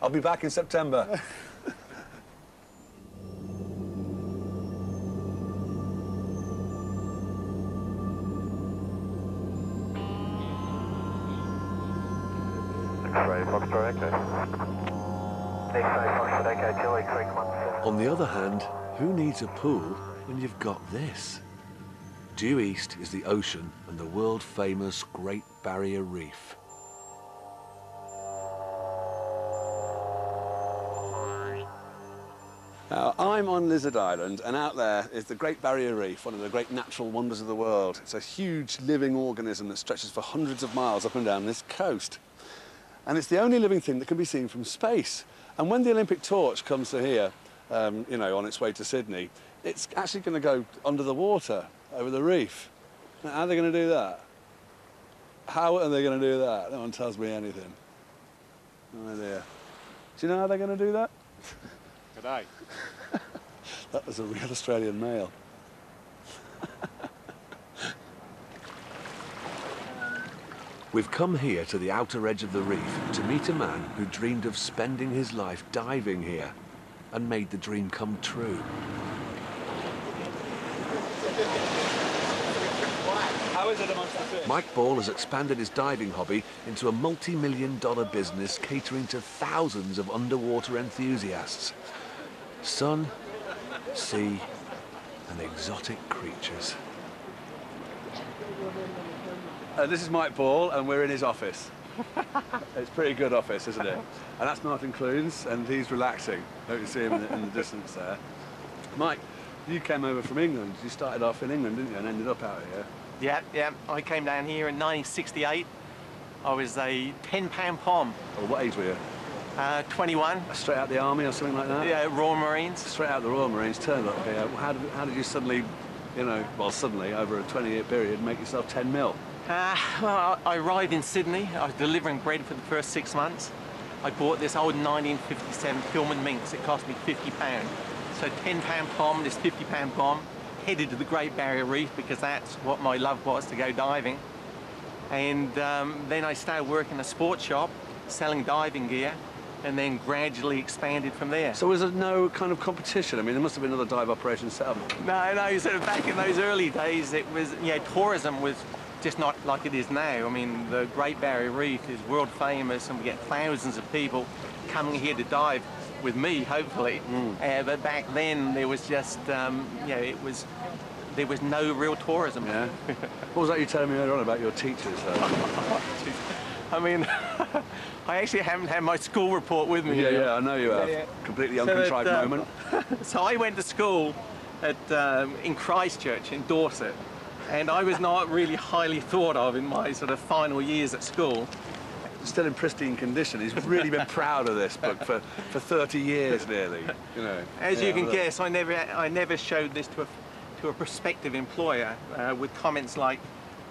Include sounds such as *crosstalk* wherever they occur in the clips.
I'll be back in September. X-ray, Foxtrot Echo. X-ray, Foxtrot Echo, Chile Creek 17. On the other hand, who needs a pool when you've got this? Due east is the ocean and the world famous Great Barrier Reef. Now, I'm on Lizard Island, and out there is the Great Barrier Reef, one of the great natural wonders of the world. It's a huge living organism that stretches for hundreds of miles up and down this coast. And it's the only living thing that can be seen from space. And when the Olympic torch comes to here, um, you know, on its way to Sydney, it's actually going to go under the water, over the reef. Now, how are they going to do that? How are they going to do that? No one tells me anything. No idea. Do you know how they're going to do that? *laughs* G'day. *laughs* That was a real Australian male. We've come here to the outer edge of the reef to meet a man who dreamed of spending his life diving here and made the dream come true. How is it amongst the fish? Mike Ball has expanded his diving hobby into a multi-million dollar business catering to thousands of underwater enthusiasts. Sun, sea, and exotic creatures. Uh, this is Mike Ball, and we're in his office. *laughs* it's a pretty good office, isn't it? And that's Martin Clunes, and he's relaxing. Don't you see him in the, in the distance there? Mike, you came over from England. You started off in England, didn't you, and ended up out here. Yeah, yeah. I came down here in 1968. I was a 10 pound pom, Or what age were you? Uh, 21. Straight out the army or something like that? Yeah, Royal Marines. Straight out the Royal Marines, turned up here. How did, how did you suddenly, you know, well, suddenly, over a 20-year period, make yourself 10 mil? Uh, well, I arrived in Sydney. I was delivering bread for the first six months. I bought this old 1957 Hillman Minx. It cost me 50 pound. So 10 pound pom, this 50 pound bomb, headed to the Great Barrier Reef because that's what my love was to go diving. And um, then I started working in a sports shop, selling diving gear, and then gradually expanded from there. So was there no kind of competition? I mean, there must have been other dive operations set up. No, no, sort of back in those early days, it was, you know, tourism was just not like it is now. I mean, the Great Barrier Reef is world famous and we get thousands of people coming here to dive with me, hopefully. Uh, but back then, there was just, um, you know, it was, there was no real tourism. Yeah. *laughs* what was that you telling me earlier on about your teachers? though? *laughs* I mean, *laughs* I actually haven't had my school report with me. yeah, here. yeah, I know you have. Yeah, yeah. Completely So that, uncontrived um, moment. *laughs* So I went to school at, um, in Christchurch in Dorset, and I was not really highly thought of in my sort of final years at school. Still in pristine condition. He's really been proud of this book for, for 30 years nearly. You know. As Yeah, you can guess, I never, I never showed this to a, to a prospective employer uh, with comments like,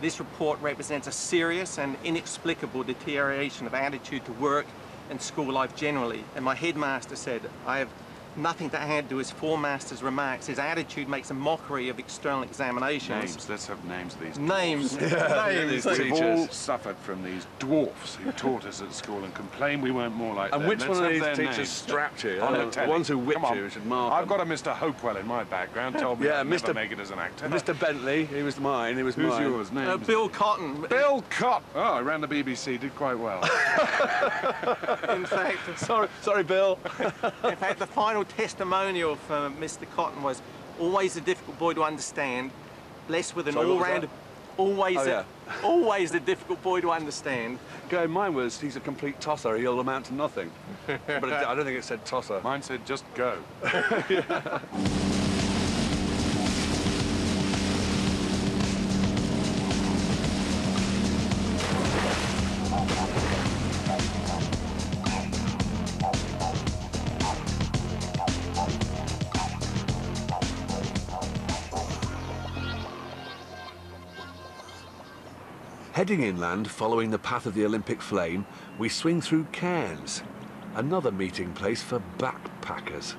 this report represents a serious and inexplicable deterioration of attitude to work and school life generally. And my headmaster said, I have nothing to add to his four master's remarks. His attitude makes a mockery of external examinations. Names. Let's have names of these. Names. these names. two- We've teachers. all suffered from these dwarfs who taught us at school and complained we weren't more like And them. which Let's one of these teachers names. strapped you? On Uh, the ones who whipped Come on. you, we should mark I've them. got a Mr. Hopewell in my background. Told me Yeah, I'd never Mr. make it as an actor. Mr. Bentley, he was mine, he was Who's mine. yours? Names? Uh, Bill Cotton. Bill Cott. Oh, I ran the BBC. Did quite well. *laughs* In fact, *laughs* Sorry, sorry, Bill. in fact, the final testimonial for Mr. Cotton was always a difficult boy to understand, blessed with an Sorry, what was all-round, always, Oh, a, yeah. always a difficult boy to understand. Go, mine was, he's a complete tosser, he'll amount to nothing. but it, I don't think it said tosser. Mine said just go. *laughs* *laughs* Heading inland following the path of the Olympic flame, we swing through Cairns, another meeting place for backpackers.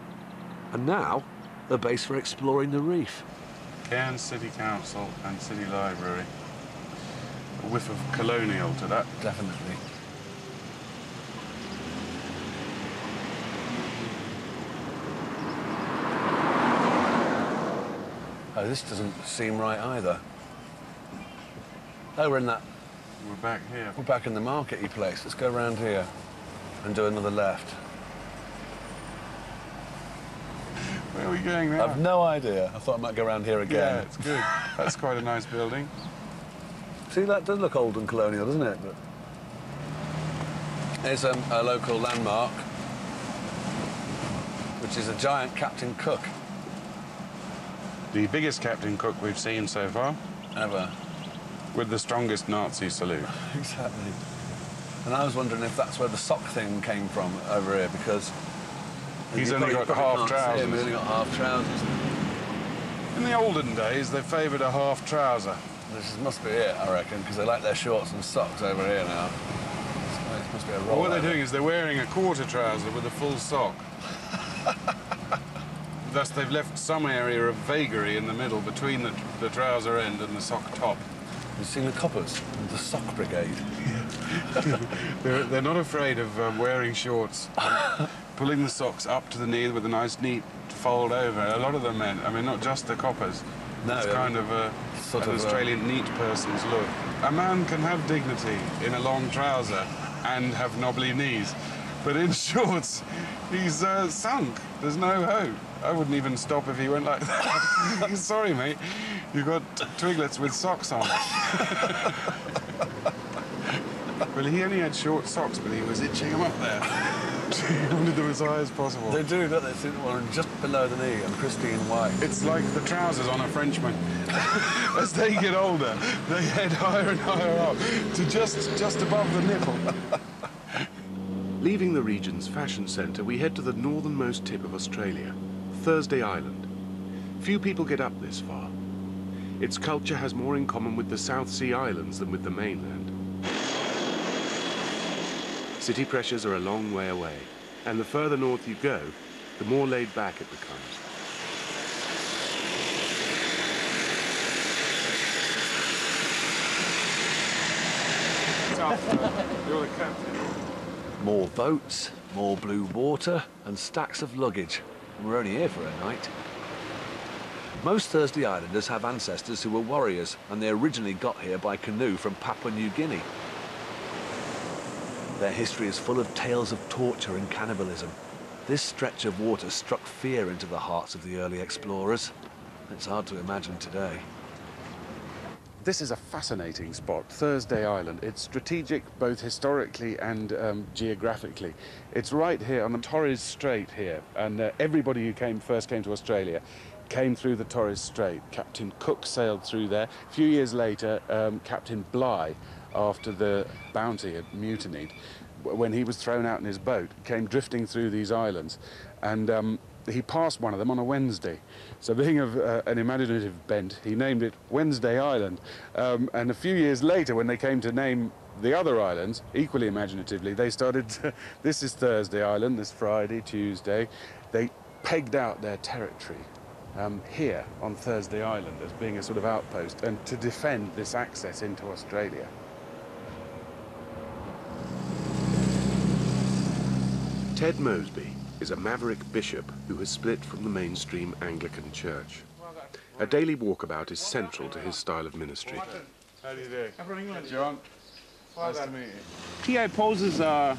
And now, the base for exploring the reef. Cairns City Council and City Library. A whiff of colonial to that. Definitely. Oh, this doesn't seem right either. Oh, we're in that we're back here. We're back in the markety place. Let's go around here and do another left. Where are we going now? I've no idea. I thought I might go around here again. yeah, it's good. That's quite a nice building. See, that does look old and colonial, doesn't it? But There's um, a local landmark, which is a giant Captain Cook. The biggest Captain Cook we've seen so far, Ever. With the strongest Nazi salute. Exactly. And I was wondering if that's where the sock thing came from over here, because He's only got half can't see him, trousers. He's only got half trousers. In the olden days, they favoured a half trouser. This must be it, I reckon, because they like their shorts and socks over here now. Must be a Well, what they're doing is they're wearing a quarter trouser with a full sock. *laughs* Thus, they've left some area of vagary in the middle between the, the trouser end and the sock top. You've seen the coppers, the sock brigade. *laughs* They're, they're not afraid of um, wearing shorts, *laughs* pulling the socks up to the knee with a nice neat fold over. A lot of the men, I mean, not just the coppers. No, it's yeah. kind of a, Sort an of a- Australian neat person's look. A man can have dignity in a long trouser and have knobbly knees, but in *laughs* shorts, he's uh, sunk. There's no hope. I wouldn't even stop if he went like that. I'm sorry, mate. You've got twiglets with socks on. *laughs* well, he only had short socks, but he was itching them up there. *laughs* he wanted them as high as possible. They do, don't they? The one just below the knee and Christine White. It's like the trousers on a Frenchman. *laughs* As they get older, they head higher and higher up to just just above the nipple. Leaving the region's fashion centre, we head to the northernmost tip of Australia, Thursday Island. Few people get up this far. Its culture has more in common with the South Sea Islands than with the mainland. City pressures are a long way away, and the further north you go, the more laid back it becomes. More boats, more blue water, and stacks of luggage. We're only here for a night. Most Thursday Islanders have ancestors who were warriors, and they originally got here by canoe from Papua New Guinea. Their history is full of tales of torture and cannibalism. This stretch of water struck fear into the hearts of the early explorers. It's hard to imagine today. This is a fascinating spot, Thursday Island. It's strategic both historically and um, geographically. It's right here on the Torres Strait here, and uh, everybody who came first came to Australia came through the Torres Strait. Captain Cook sailed through there. A few years later, um, Captain Bligh, after the Bounty had mutinied, when he was thrown out in his boat, came drifting through these islands, and um, he passed one of them on a Wednesday. So, being of uh, an imaginative bent, he named it Wednesday Island. Um, and a few years later, when they came to name the other islands, equally imaginatively, they started. *laughs* this is Thursday Island, this Friday, Tuesday. They pegged out their territory um, here on Thursday Island as being a sort of outpost and to defend this access into Australia. Ted Mosby is a maverick bishop who has split from the mainstream Anglican Church. A daily walkabout is central to his style of ministry. How do you do? John. Nice to meet you. Here poses a,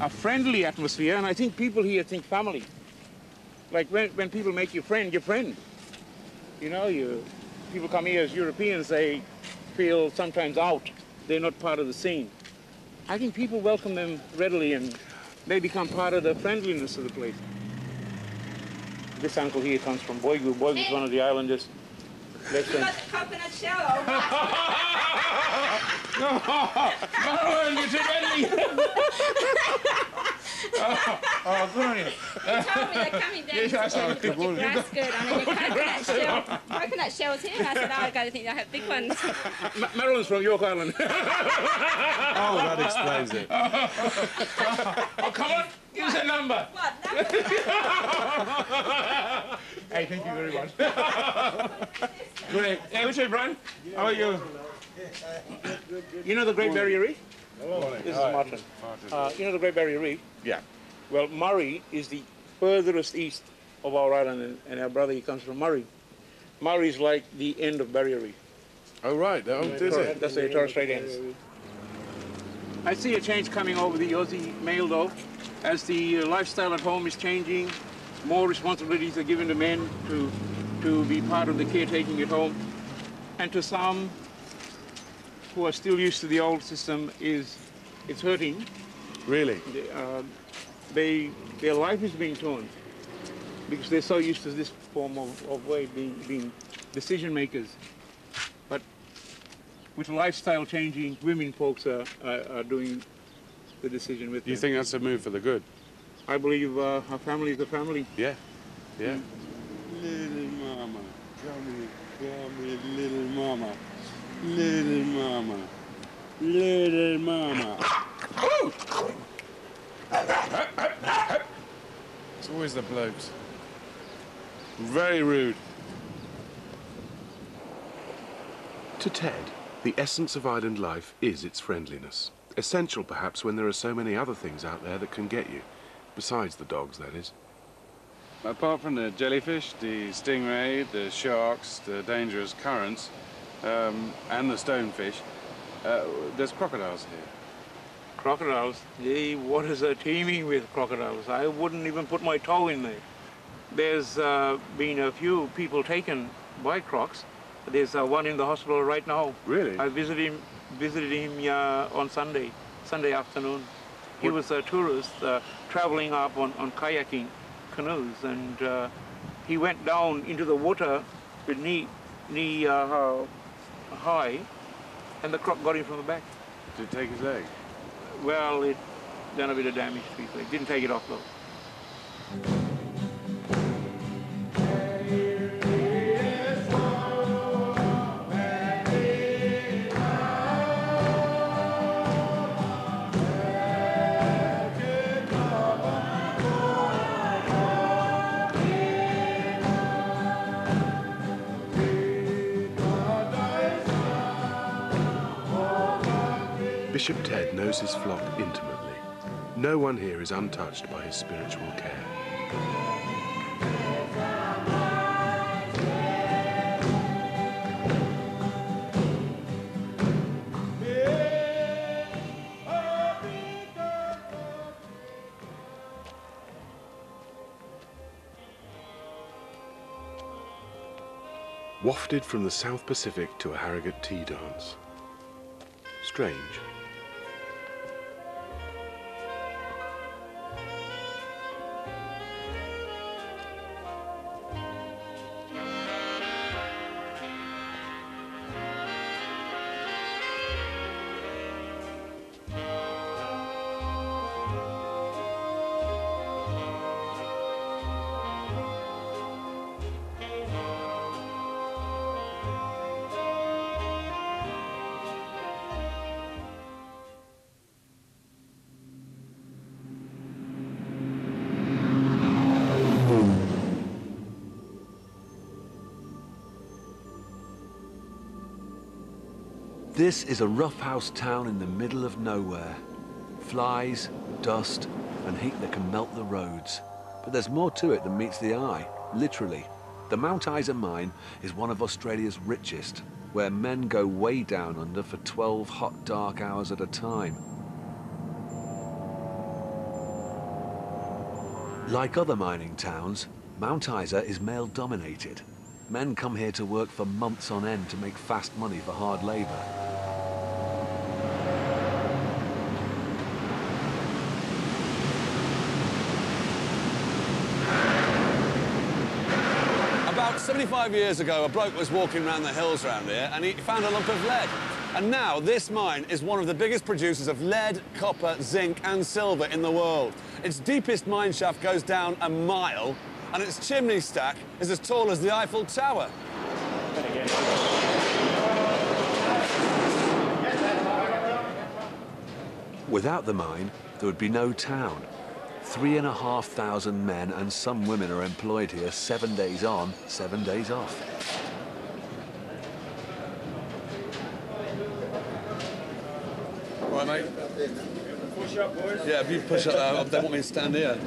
a friendly atmosphere, and I think people here think family. Like when, when people make you friend, you're friend. You know, you people come here as Europeans, they feel sometimes out. They're not part of the scene. I think people welcome them readily, and they become part of the friendliness of the place. This uncle here comes from Boigu. Boigu's one of the islanders. Less than- got the coconut shell. Maroon, you're too friendly. *laughs* oh, good on you. They told me they're coming down Yes, I saw to it. get your grass skirt on and your coconut shell. *laughs* Coconut shells here. And I said, oh, I got to think I have big ones. Ma- Marilyn's from Yorke Island. *laughs* Oh, that explains it. oh, come on, give us a number. What? No. *laughs* Hey, thank you very much. Great. Hey, what's your Brian? How are you? You know the Great Barrier Reef? This is Martin. Uh, you know the Great Barrier Reef? Yeah. Well, Murray is the furthest east of our island, and, and our brother, he comes from Murray. Murray's like the end of Barrier Reef. Oh, right. Oh, is it? That's where Torres Strait ends. I see a change coming over the Aussie male though, as the uh, lifestyle at home is changing, more responsibilities are given to men to, to be part of the caretaking at home. And to some who are still used to the old system is, it's hurting. Really? They, uh, they, their life is being torn because they're so used to this form of, of way being, being decision makers. But with lifestyle changing, women folks are, are, are doing the decision with Do you them. think that's a move for the good? I believe uh, our family is a family. Yeah. Yeah. Little mama, come here, come here, little mama, little mama, little mama. Always the blokes. Very rude. To Ted, the essence of island life is its friendliness. Essential, perhaps, when there are so many other things out there that can get you. Besides the dogs, that is. Apart from the jellyfish, the stingray, the sharks, the dangerous currents, um, and the stonefish, uh, there's crocodiles here. Crocodiles, the waters are teeming with crocodiles. I wouldn't even put my toe in there. There's uh, been a few people taken by crocs. There's uh, one in the hospital right now. Really? I visited him, visited him uh, on Sunday, Sunday afternoon. He What- was a tourist uh, traveling up on, on kayaking canoes, and uh, he went down into the water with knee, knee uh, high, and the croc got him from the back. Did it take his leg? Well, it done a bit of damage to his leg. Didn't take it off though. Bishop Ted knows his flock intimately. No one here is untouched by his spiritual care. Wafted from the South Pacific to a Harrogate tea dance. Strange. This is a roughhouse town in the middle of nowhere. Flies, dust, and heat that can melt the roads. But there's more to it than meets the eye, literally. The Mount Isa mine is one of Australia's richest, where men go way down under for 12 hot, dark hours at a time. Like other mining towns, Mount Isa is male dominated. Men come here to work for months on end to make fast money for hard labor. About 75 years ago, a bloke was walking around the hills around here and he found a lump of lead. And now this mine is one of the biggest producers of lead, copper, zinc and silver in the world. Its deepest mine shaft goes down a mile and its chimney stack is as tall as the Eiffel Tower. Without the mine, there would be no town. Three and a half thousand men and some women are employed here seven days on, seven days off. All right, mate? Push up, boys. Yeah, if you push up, uh, they want me to stand here.